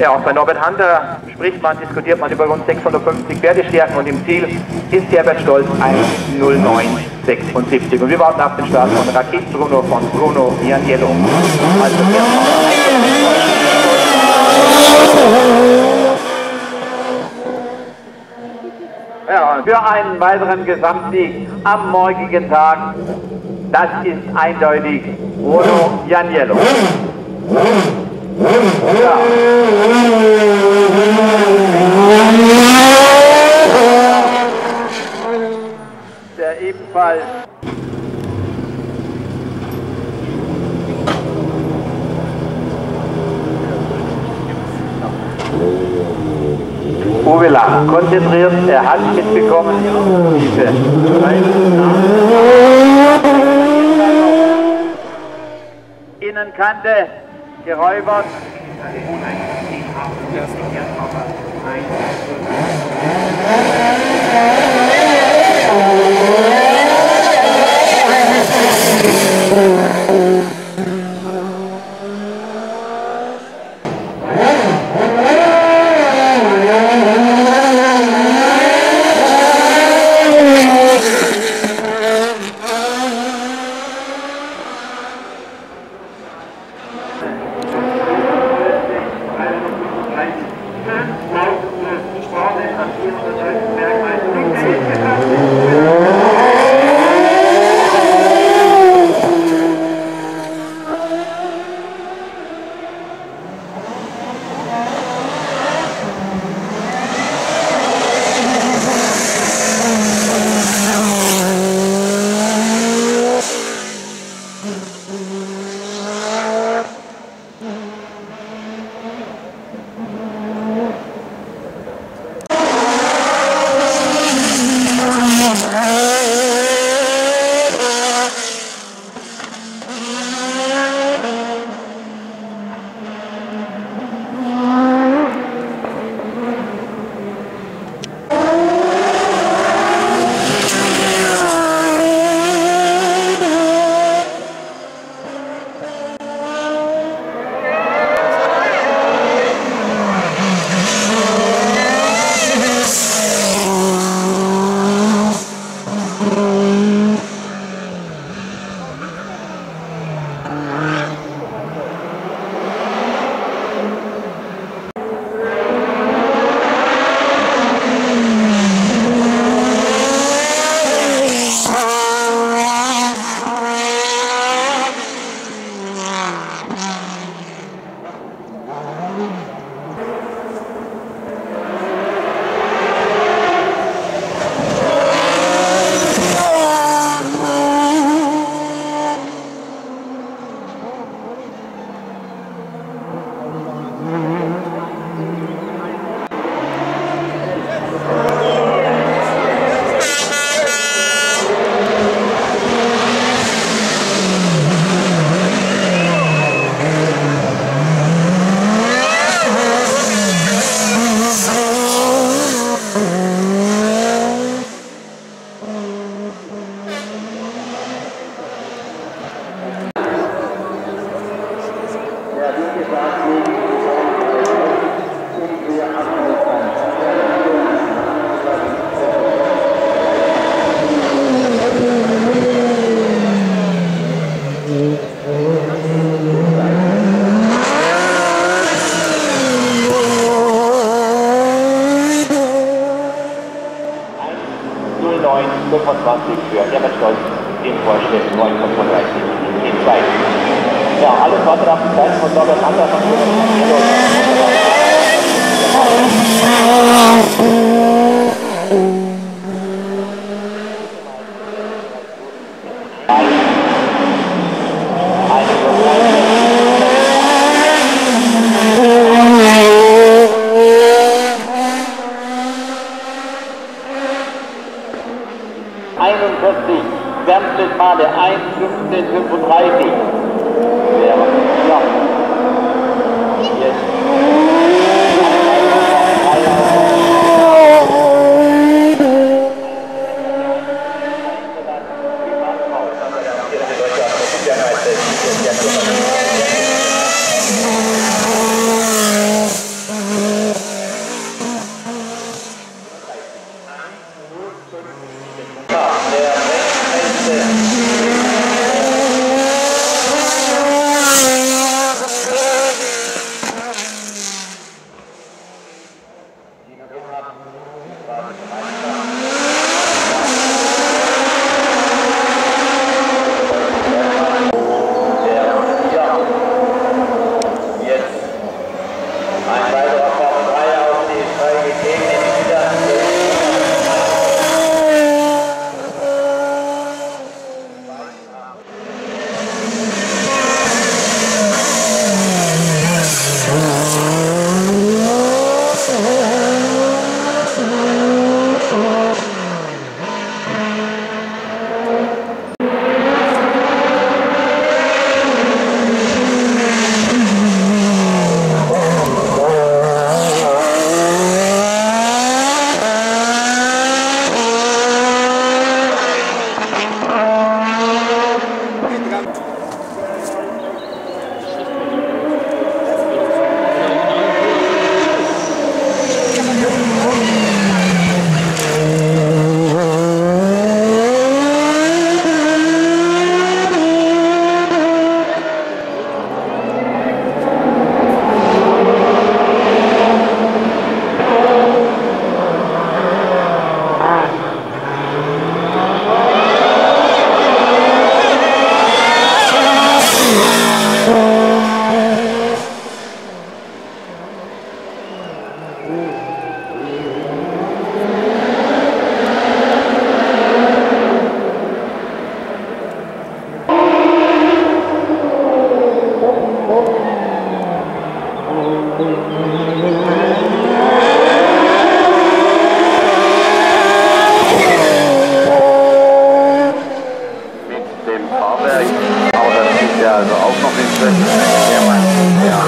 Ja, auch bei Norbert Hunter spricht man, diskutiert man über rund 650 Pferdestärken und im Ziel ist Herbert Stolz 1.09.76. Und wir warten auf den Start von Raket Bruno von Bruno Nianiello. Also ja, für einen weiteren Gesamtsieg am morgigen Tag, das ist eindeutig Bruno Janiello. Der ebenfalls Uwe Lang konzentriert, er hat mitbekommen, Innenkante geräubert. Für Herbert Stolz den Vorschrift 935 in 2. Ja, alles weitere auf die Seite von Norbert Wärmtes Male 1,1535. Ja. dem Fahrwerk, aber das ist ja also auch noch nicht drin. Ja.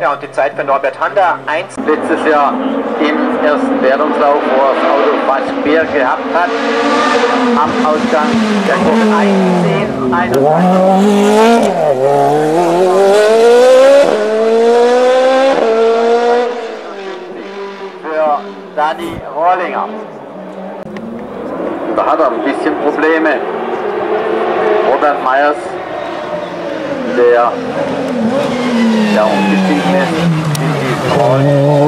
ja, und die Zeit von Norbert Hander, 1. Letztes Jahr im ersten Wertungslauf, wo er das Auto fast schwer gehabt hat, am Ausgang der Kurve 1, 10, 21. hat er ein bisschen Probleme. Robert Meyers, der ja umgestiegen ist in diesen Roll.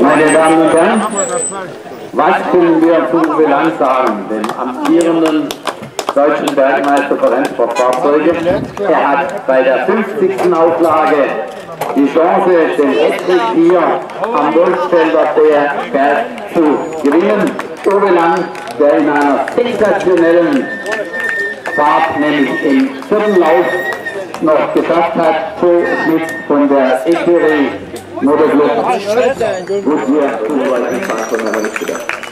Meine Damen und Herren, was können wir zur Bilanz sagen? Dem amtierenden deutschen Bergmeister für Rennsportfahrzeuge. Er hat bei der 50. Auflage die Chance, den Hattrick hier am Wolfsfelder Berg zu gewinnen. Uwe Lang, der in einer sensationellen Fahrt, nämlich im vierten Lauf, noch geschafft hat, Joe Schmidt von der Ecurie Motorclub, wo wir zuweisen Fahrzeuge haben nicht gedacht.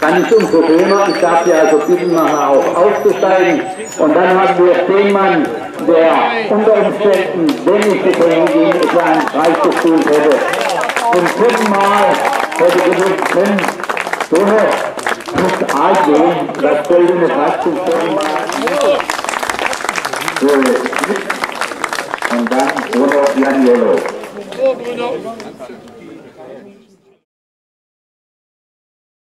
Dann ist umso schöner, ich darf Sie also bitten, nachher auch aufzusteigen. Und dann haben wir den Mann, der unter Umständen, wenn ich die Kollegin etwa einen Preis gespielt hätte, zum dritten Mal hätte gewusst, können, so muss arg gehen, das goldene Fass zum vierten Mal. Und dann Bruno Janiolo.